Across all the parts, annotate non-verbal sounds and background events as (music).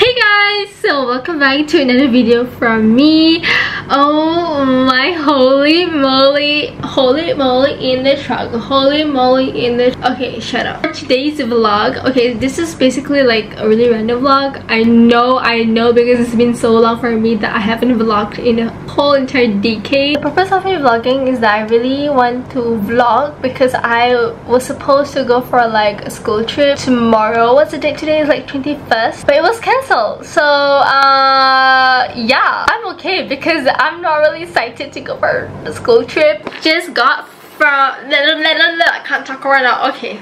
Hey guys! So welcome back to another video from me. Oh my holy moly, holy moly in the truck, holy moly in the Okay, shut up. Today's vlog, okay, this is basically like a really random vlog. I know, I know because it's been so long for me that I haven't vlogged in a whole entire decade. The purpose of me vlogging is that I really want to vlog because I was supposed to go for like a school trip tomorrow. What's the date today? It's like 21st, but it was cancelled. So, uh, yeah, I'm okay because I'm not really excited to go for the school trip. Just got from I can't talk right now. Okay,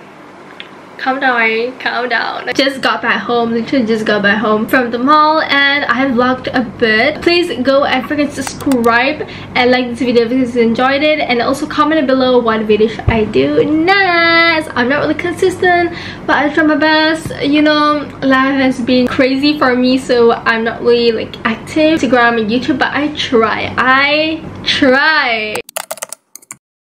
calm down calm down just got back home literally just got back home from the mall and i have vlogged a bit. Please go and forget subscribe and like this video if you enjoyed it and also comment below what video should i do next. I'm not really consistent but i try my best. You know life has been crazy for me so i'm not really like active. Instagram and youtube but i try. I try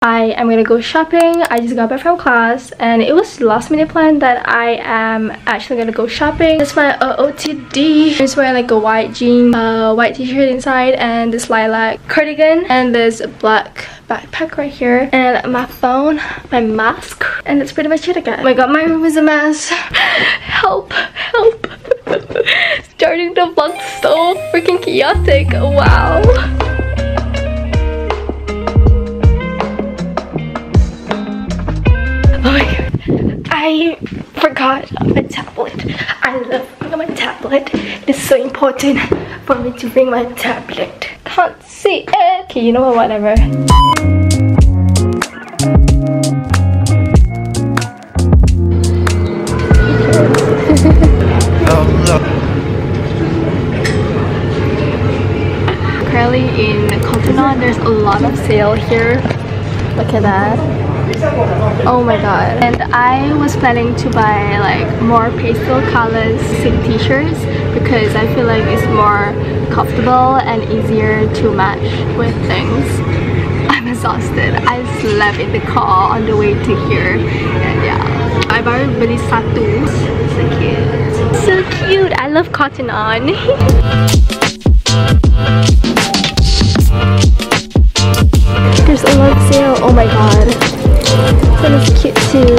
I am gonna go shopping. I just got back from class and it was last minute plan that I am actually gonna go shopping. It's my uh, OTD. I'm just wearing like a white jean, uh, white t-shirt inside and this lilac cardigan and this black backpack right here and my phone, my mask and that's pretty much it again. Oh my god, my room is a mess. (laughs) help, help. (laughs) Starting the vlog so freaking chaotic. Wow. I forgot my tablet. I love my tablet. It's so important for me to bring my tablet. Can't see it. Okay, you know what, whatever. Currently in Cotton On, there's a lot of sale here. Look at that oh my god. And i was planning to buy like more pastel colors silk t-shirts because i feel like it's more comfortable and easier to match with things. (laughs) I'm exhausted. I slept in the car on the way to here. And yeah. I bought really satu so cute. So cute. I love cotton on. (laughs) There's a lot sale. Oh my god. One is cute too.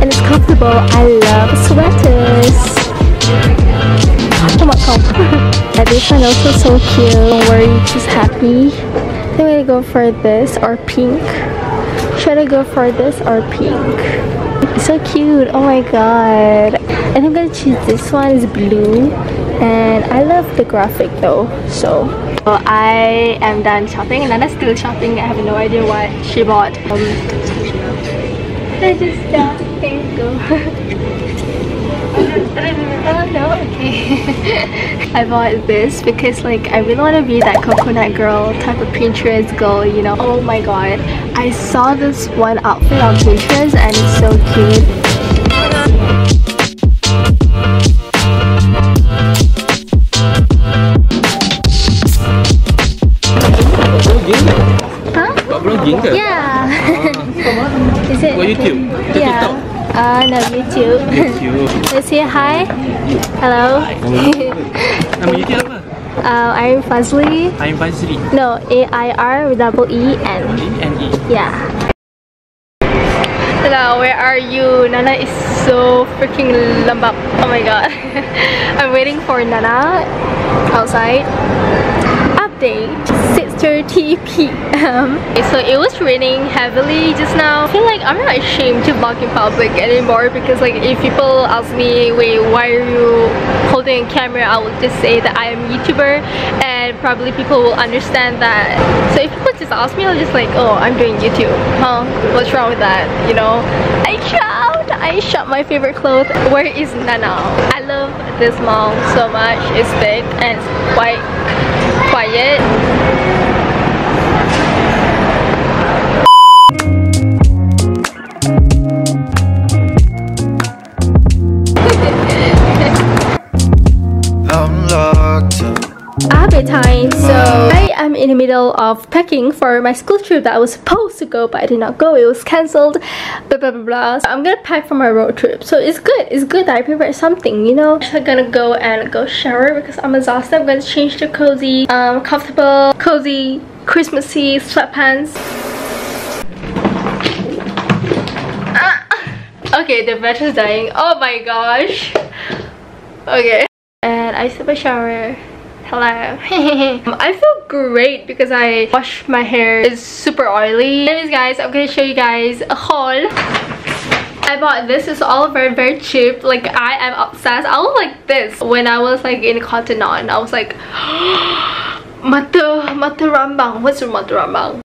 And it's comfortable. I love sweaters. Oh my god. and this one also so cute. Don't worry, just happy. I'm gonna go for this or pink. Should I go for this or pink? It's so cute. Oh my god. And I'm gonna choose this one is blue. And I love the graphic though. So so I am done shopping and Nana's still shopping. I have no idea what she bought. Um, I just uh, you go. oh no, okay. I bought this because like I really want to be that coconut girl type of Pinterest girl, you know. Oh my god. I saw this one outfit on Pinterest and it's so cute. Yeah. (laughs) Is it? What YouTube? Yeah. Uh, no, YouTube. (laughs) YouTube. Let's say hi. Hello. Nama YouTube apa? Uh, I'm Fadzli. I'm Fadzli. No, A-I-R double E-N. E-N-E. Yeah. Hello, where are you? Nana is so freaking lambap. Oh my god. (laughs) I'm waiting for Nana outside. Update. 6.30 p.m. So it was raining heavily just now. I feel like I'm not ashamed to vlog in public anymore because like if people ask me, wait, why are you holding a camera? I will just say that I am YouTuber and probably people will understand that. So if people just ask me, I'll just like, oh, I'm doing YouTube. Huh? What's wrong with that? You know? I shout! I shop my favorite clothes. Where is Nana? I love this mall so much. It's big and it's quite quiet. In the middle of packing for my school trip that I was supposed to go but I did not go. It was cancelled. Blah blah blah blah. So I'm gonna pack for my road trip. So it's good. It's good that I prepared something, you know. I'm gonna go and go shower because I'm exhausted. I'm gonna change to cozy, um, comfortable, cozy, Christmassy sweatpants. Ah! Okay, the battery's dying. Oh my gosh. Okay. And I took a shower hello (laughs) i feel great because i washed my hair it's super oily anyways guys i'm gonna show you guys a haul I bought this. It's all very very cheap. Like I am obsessed. I was like this when I was like in Cotton On. I was like (gasps) Mata Mata Rambang. What's Mata Rambang?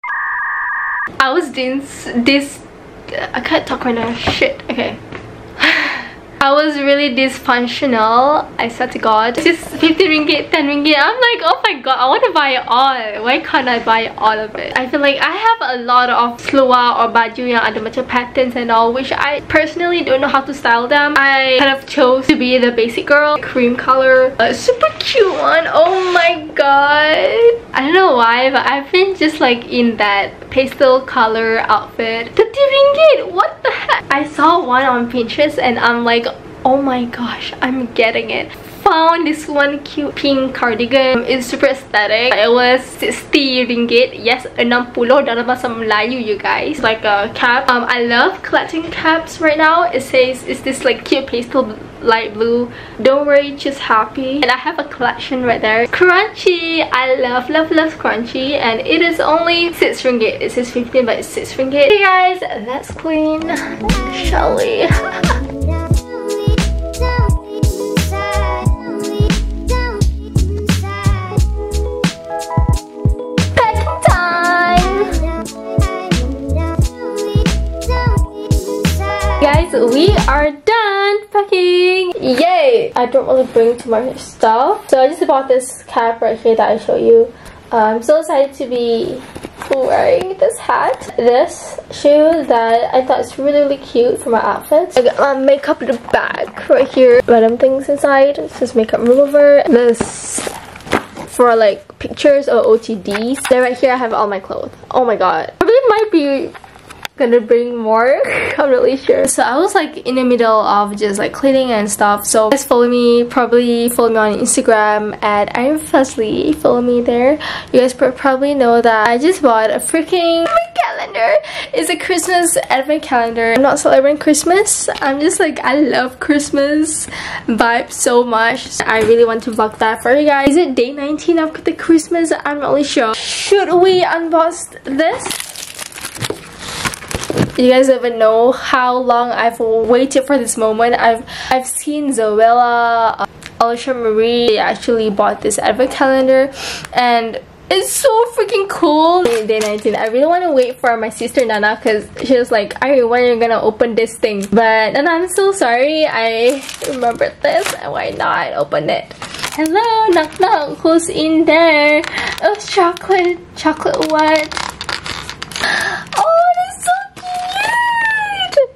I was this this I can't talk right now. Shit. Okay. I was really dysfunctional. I said to God, just 50 ringgit, 10 ringgit. I'm like, oh my god, I want to buy it all. Why can't I buy all of it? I feel like I have a lot of seluar or baju yang ada macam patterns and all, which I personally don't know how to style them. I kind of chose to be the basic girl, cream color, a super cute one. Oh my god. I don't know why, but I've been just like in that pastel color outfit. 50 ringgit, what the heck? I saw one on Pinterest and I'm like, oh my gosh i'm getting it found this one cute pink cardigan. It's super aesthetic. It was 60 ringgit. Yes 60 dalam bahasa Melayu you guys. Like a cap. Um i love collecting caps right now. It says it's this like cute pastel light blue. Don't worry just happy. And i have a collection right there. Crunchy. I love love love crunchy. And it is only 6 ringgit. It says 15 but it's 6 ringgit. Hey guys. Let's clean. Shall (laughs) we are done packing yay! I don't really bring too much stuff. So i just bought this cap right here that i show you. Uh, i'm so excited to be wearing this hat. This shoe that i thought is really really cute for my outfit. I got my makeup in the bag right here. Random things inside. This is makeup remover. This for like pictures or OTDs. Then right here I have all my clothes. Oh my god. Probably might be gonna bring more? (laughs) I'm really sure. So i was like in the middle of just like cleaning and stuff. So guys follow me probably follow me on instagram at i'm Fadzli follow me there. You guys probably know that i just bought a freaking calendar. It's a christmas advent calendar. I'm not celebrating christmas. I'm just like i love christmas vibe so much. I really want to vlog that for you guys. Is it day 19 of the christmas? I'm not really sure. Should we unbox this you guys even know how long I've waited for this moment. I've I've seen Zoella, uh, Alisha Marie they actually bought this advent calendar and it's so freaking cool. Day 19. I really want to wait for my sister Nana because she was like, I when are you're gonna open this thing. But Nana, I'm so sorry. I remembered this and why not open it. Hello, knock knock. Who's in there? Oh, chocolate. Chocolate what?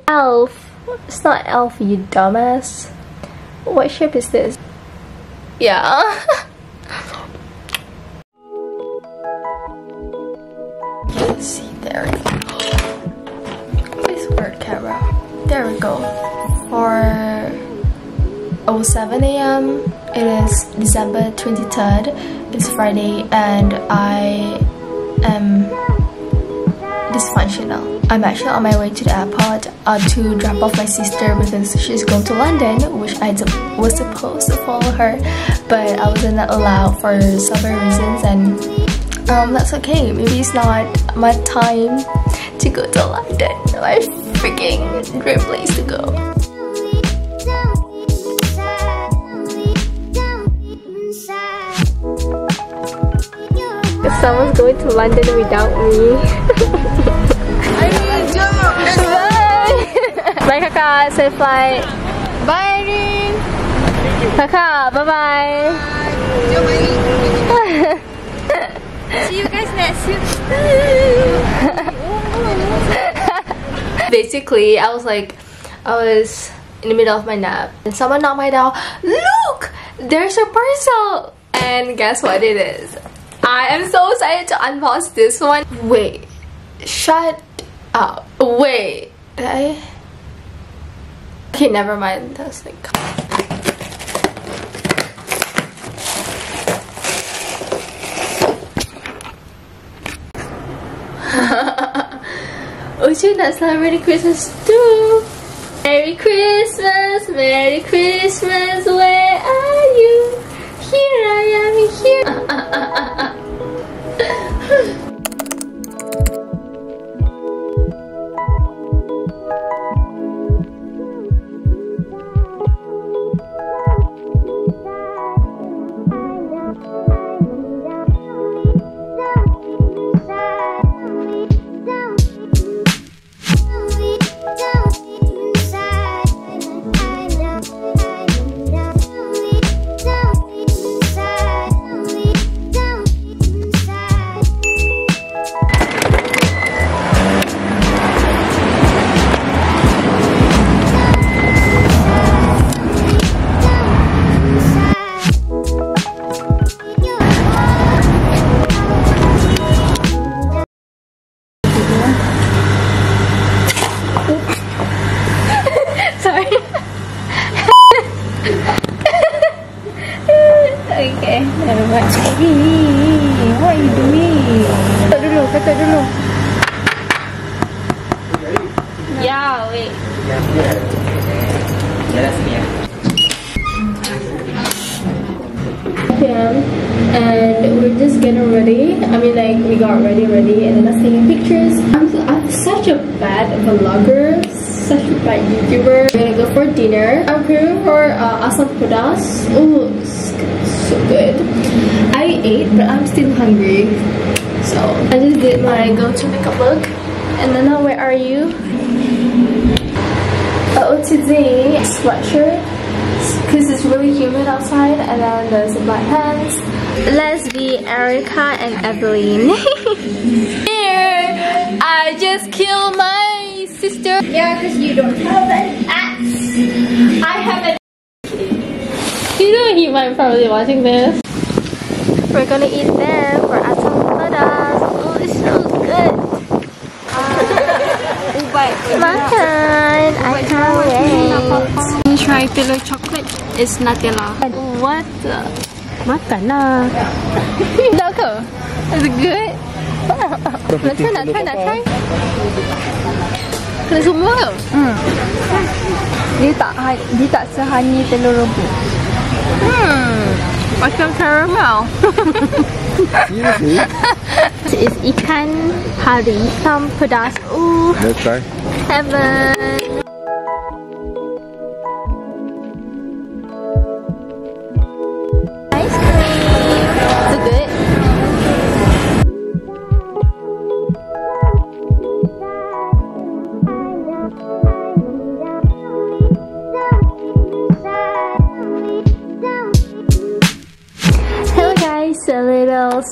Elf. It's not elf, you dumbass. What shape is this? Yeah. Let's (laughs) see, there. Please work camera. There we go. For 07 a.m. It is December 23rd. It's Friday and I am dysfunctional. I'm actually on my way to the airport uh, to drop off my sister because she's going to London, which I was supposed to follow her, but I wasn't allowed for several reasons, and um, that's okay. Maybe it's not my time to go to London. My freaking dream place to go. Someone's going to London without me. Bye Bye kakak, safe flight. Bye Rin. Kakak, bye bye. See you guys next year. Basically, I was like, I was in the middle of my nap and someone knocked my door. Look, there's a parcel. And guess what it is? I am so excited to unbox this one. Wait, shut up. Wait, I? Okay, never mind. (laughs) Oh, that's like. Uchi not celebrating Christmas too. Merry Christmas, Merry Christmas, where are you? Here I am (laughs) here. (laughs) Sorry. Okay, what are you doing? Kata dulu, kata dulu. Yeah, wait. And we're just getting ready. I mean, like we got ready, ready, and then us taking pictures. I'm, I'm such a bad vlogger, such a bad YouTuber. We're gonna go for dinner. I'm craving for uh, asam pedas. Oh, it's so good. I ate, but I'm still hungry. So I just did my go-to makeup look. And then now, where are you? Oh, today sweatshirt because it's really humid outside and then there's black pants. Let's be Erica and Evelyn. (laughs) Here, I just killed my sister. Yeah, because you don't have an axe. I have an (laughs) You know he might probably watching this. We're gonna eat them for asam pedas. Oh, it's so good. (laughs) Makan, I can't wait. Try pillow chocolate. It's Nutella. What the? Makan lah. Tak? Is it good? Nak try, nak try, nak try. Kena semua ke? Hmm. Dia tak ha- dia tak sehani telur rebus. Hmm. Macam caramel. This (laughs) is ikan hari hitam pedas. Ooh, Let's try. heaven.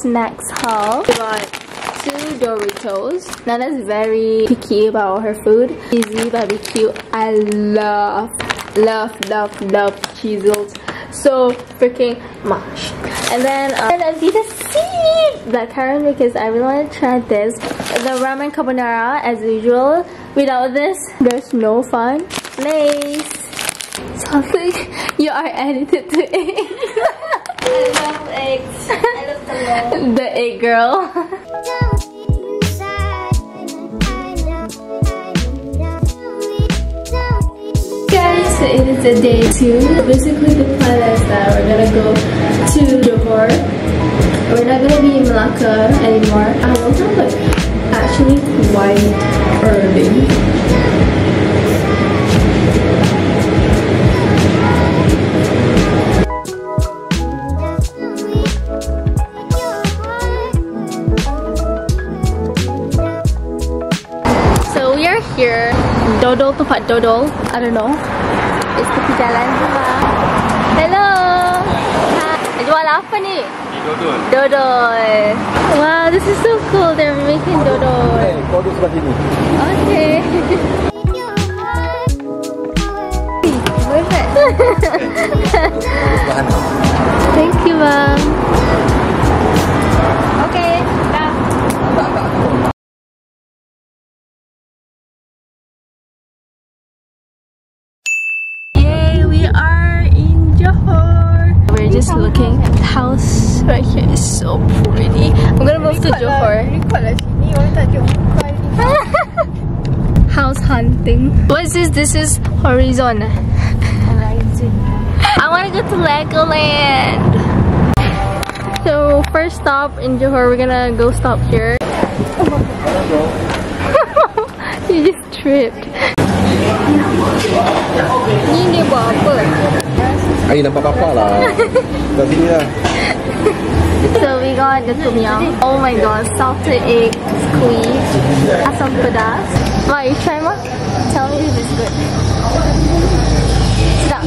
Snacks haul. We got two Doritos. Nana's very picky about her food. Easy barbecue. I love, love, love, love Cheezels so freaking much. And then um, and then Vita C blackcurrant because I really want to try this. The ramen carbonara as usual. Without this, there's no fun. Lay's. (laughs) Something you are addicted to eggs. (laughs) I love eggs. I love telur. (laughs) the egg girl. Guys, so it is a day two. Basically, the plan is that we're gonna go to Johor. We're not gonna be in Malacca anymore. I woke up like actually quite early. Tempat dodol. I don't know. It's tepi jalan je lah. Hello. Hai. Jual apa ni? Dodol. Dodol. Wow, this is so cool. They're making dodol. Eh, kau duduk sebelah sini. Okay. (laughs) Eh, (laughs) bahan. So pretty. I'm gonna move to Johor. Record lah (laughs) sini. Orang tak jumpa ni. House hunting. What is this? This is Horizon. Horizon. I wanna go to Legoland. So first stop in Johor, we're gonna go stop here. (laughs) you just tripped. Ni dia buat apa? Air nampak apa lah. (laughs) Kat sini lah. (laughs) So we got the tom yum. Oh my god, salted egg squeeze. Asam pedas. Ma, you try ma? Tell me if it's good. Sedap.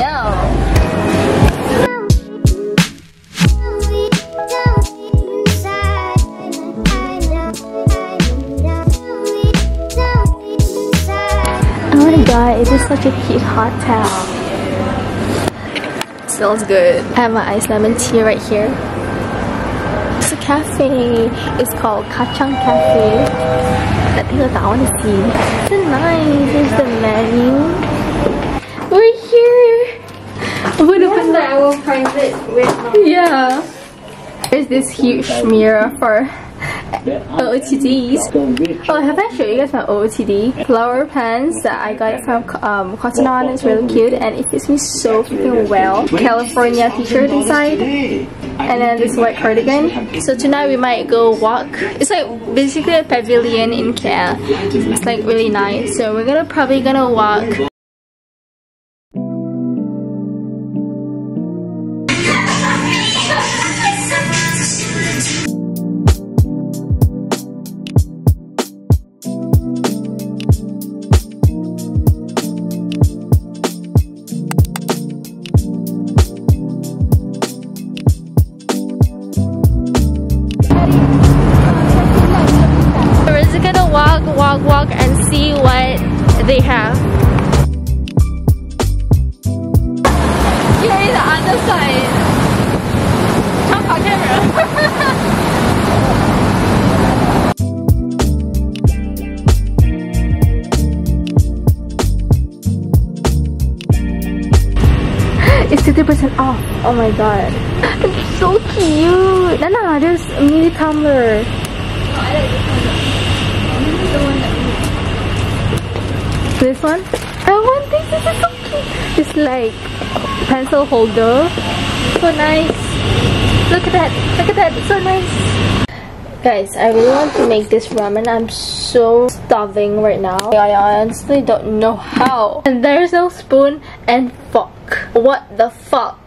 No. Oh my god, it is such a cute hotel. Smells good. I have my iced lemon tea right here. It's a cafe. It's called Kachang Cafe. I think I want to see. It's nice. Here's the menu. We're here. I'm gonna open the our private with yeah. There's this huge mirror for OOTDs. Oh, have I showed you guys my OOTD? Flower pants that I got from um, Cotton On. It's really cute and it fits me so freaking well. California t-shirt inside. And then this white cardigan. So tonight we might go walk. It's like basically a pavilion in KL. It's like really nice. So we're gonna probably gonna walk god. It's so cute. Nana, there's a mini tumbler. This one? I want this. This is so cute. It's like pencil holder. So nice. Look at that. Look at that. It's so nice. Guys, I really want to make this ramen. I'm so starving right now. I honestly don't know how. And there's no spoon and fork. What the fuck?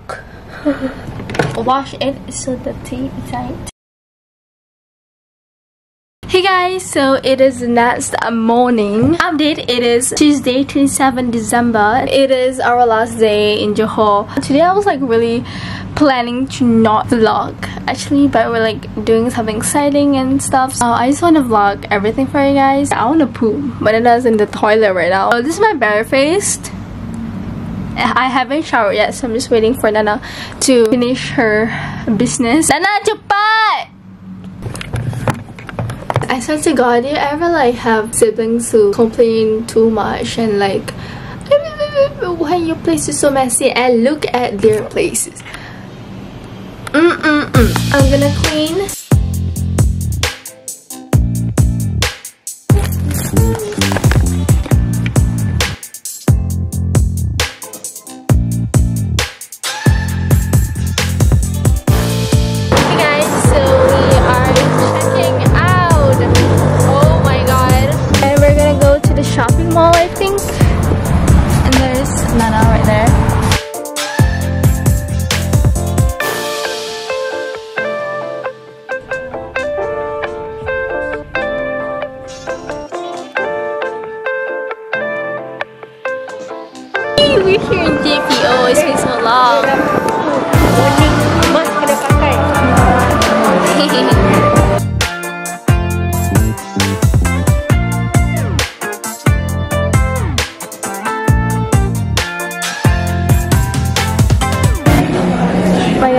(laughs) Wash it. So dirty inside. Hey guys, so it is next morning update. It is Tuesday, 27 December. It is our last day in Johor. Today I was like really planning to not vlog actually, but we're like doing something exciting and stuff. So I just want to vlog everything for you guys. I want to poop, but it is in the toilet right now. So this is my barefaced. I haven't showered yet, so I'm just waiting for Nana to finish her business. Nana, cepat! I swear to God, do you ever like have siblings who complain too much and like why your place is so messy and look at their places. Mm mm mm. I'm gonna clean.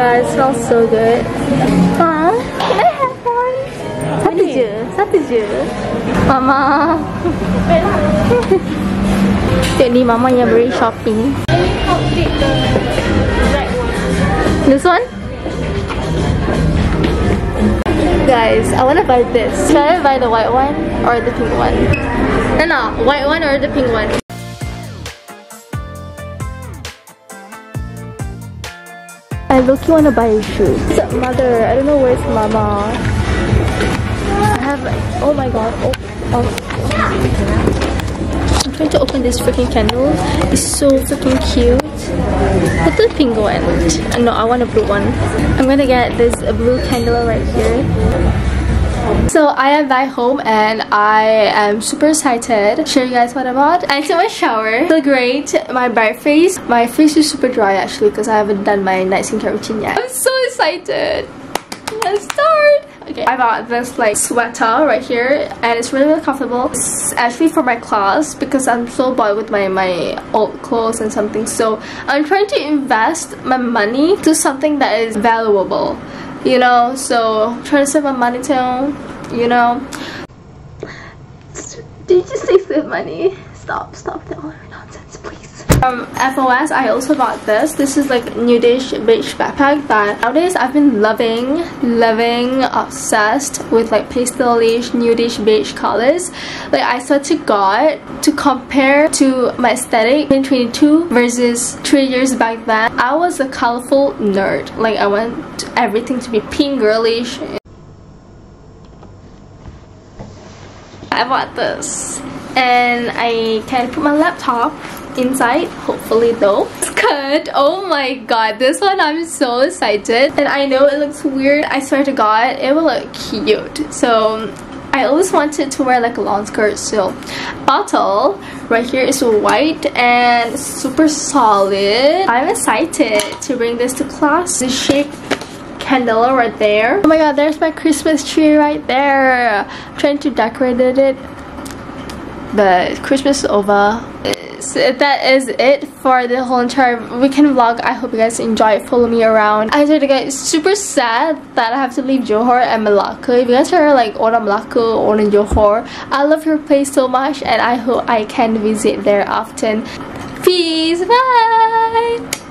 God, it smells so good. Huh? Can I have one? Satu je, satu je. Mama. (laughs) Tengok ni mama yang beri shopping. This one? Guys, I want to buy this. Should I buy the white one or the pink one? No, no, white one or the pink one? Look you want to buy a shoe. Mother, I don't know where's mama. I have oh my god. Oh, oh. I'm trying to open this freaking candle. It's so freaking cute. What's the pink one? No, I want a blue one. I'm gonna get this blue candle right here. So I am back home and I am super excited show you guys what I bought. I took my shower. Feel great. My bright face. My face is super dry actually because I haven't done my night skincare routine yet. I'm so excited. Let's start. Okay, I bought this like sweater right here and it's really, really comfortable. It's actually for my class because I'm so bored with my, my old clothes and something. So I'm trying to invest my money to something that is valuable you know so trying to save my money too you know. Did you say save money? Stop stop please Um, from FOS I also bought this. This is like nudish beige backpack that nowadays I've been loving loving obsessed with like pastelish nudish beige colors. Like I swear to god to compare to my aesthetic in 22 versus three years back then I was a colorful nerd. Like I want everything to be pink girlish. I bought this and I can put my laptop inside hopefully though. Good. Oh my god this one i'm so excited. And i know it looks weird. I swear to god it will look cute. So I always wanted to wear like a long skirt so bottle right here is white and super solid. I'm excited to bring this to class. The shape candela right there. Oh my god there's my Christmas tree right there. I'm trying to decorate it but Christmas is over. That is it for the whole entire weekend vlog. I hope you guys enjoy it. follow me around. I said guys super sad that i have to leave johor and malacca. If you guys are like on malacca or in johor i love your place so much and i hope i can visit there often. Peace. Bye